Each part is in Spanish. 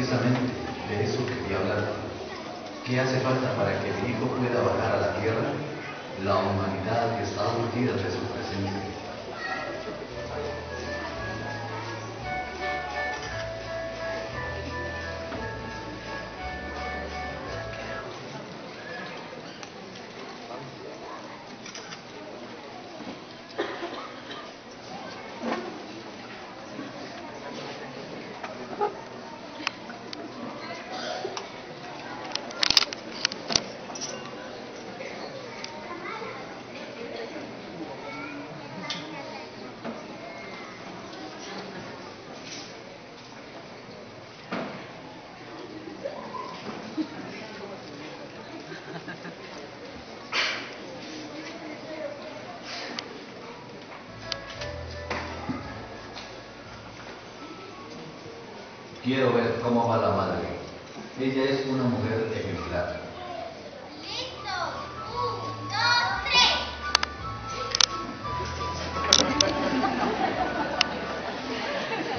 Precisamente de eso quería hablar. ¿Qué hace falta para que mi hijo pueda bajar a la tierra? La humanidad que está urgida de Quiero ver cómo va la madre. Ella es una mujer ejemplar.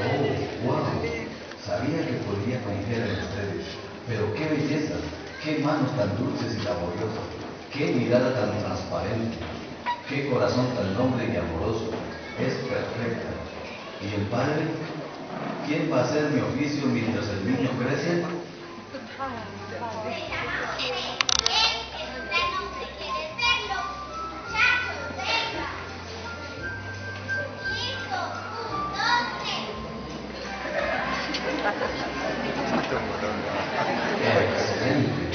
Oh, wow. Sabía que podría confiar en ustedes. Pero qué belleza, qué manos tan dulces y laboriosas, qué mirada tan transparente, qué corazón tan noble y amoroso. Es perfecta. ¿Y el padre? ¿Quién va a hacer mi oficio mientras el niño crece? Le